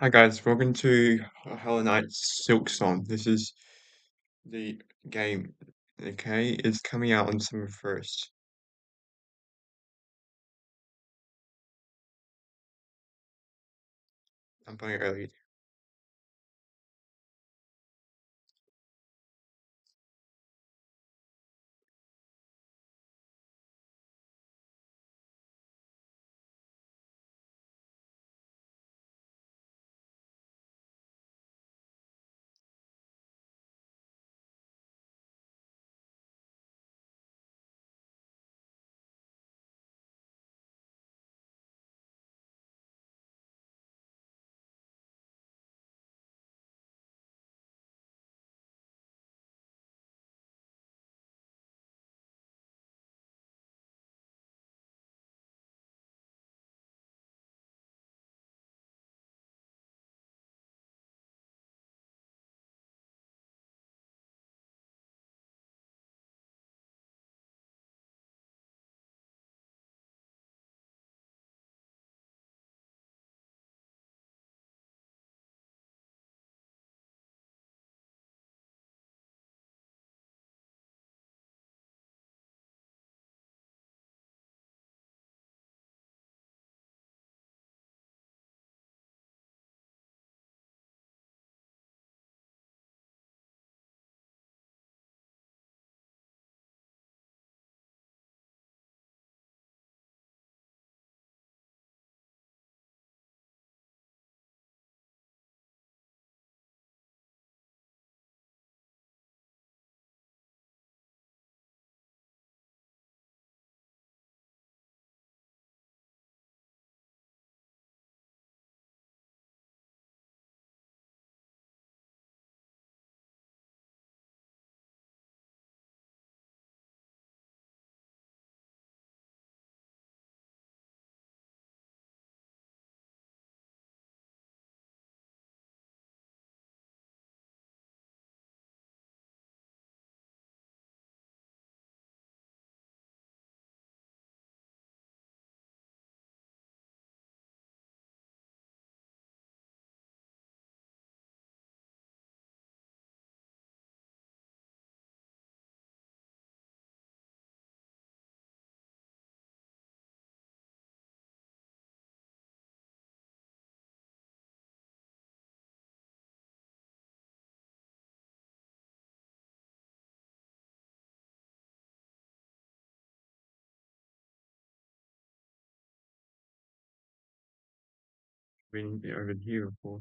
Hi guys, welcome to Hollow Knight Silksong. This is the game, okay? It's coming out on December 1st. I'm playing early. Been over here before.